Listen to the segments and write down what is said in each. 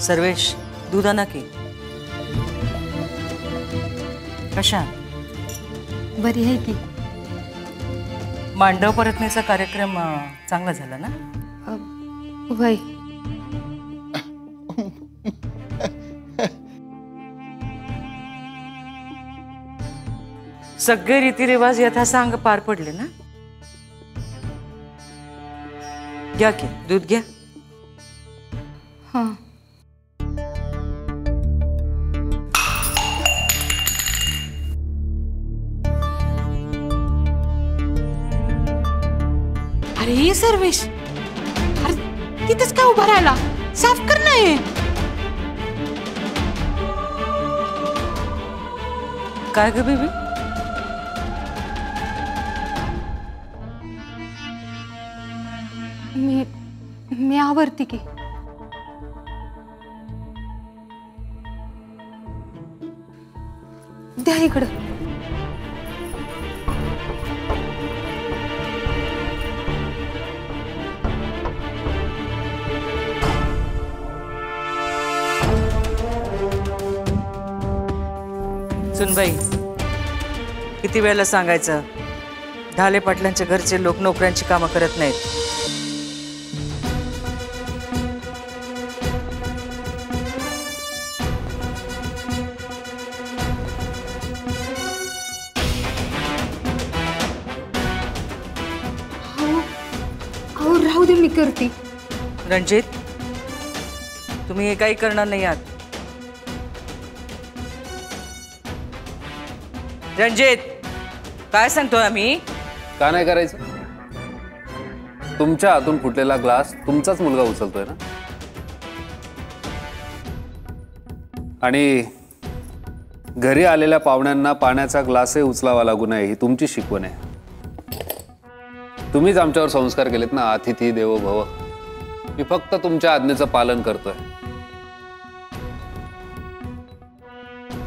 सर्वेश दूध आणा की. कशा बरी आहे की. मांडव परतण्याचा कार्यक्रम चांगला झाला ना? वय. सगळे रीतिरिवाज यथासांग पार पडले ना? घ्या की दूध घ्या. हां. अरे ये सर्वेश। अरे तिथेच काय उभा राहिला? साफ़ कर ना काय ग बेबी? मी मी आवरती की. द्या इकडं. सुनबाई किती वेळेला सांगायचं? ढाले पाटलांच्या घरचे लोक नोकऱ्यांची कामं करत नाहीत. अहो राहू दे मी करते. रणजित तुम्ही हे काही करणार नाही आहात. रणजित, काय सांगतोय आम्ही? का नाही करायचं? तुमच्या हातून फुटलेला ग्लास तुमचाच मुलगा उचलतोय ना? आणि घरी आलेल्या पाहुण्यांना पाण्याचा ग्लासही उचलावा लागू नये, ही तुमची शिकवण आहे. तुम्हीच आमच्यावर संस्कार केलेत ना, अतिथी, देवो, भव. मी फक्त तुमच्या आज्ञेचं पालन करतोय.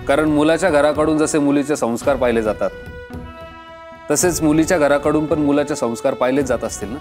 कारण मुलाच्या घराकडून जसे मुलीचे संस्कार पाहिले जातात तसेच मुलीच्या घराकडून पण मुलाचे संस्कार पाहिलेच जात असतील ना?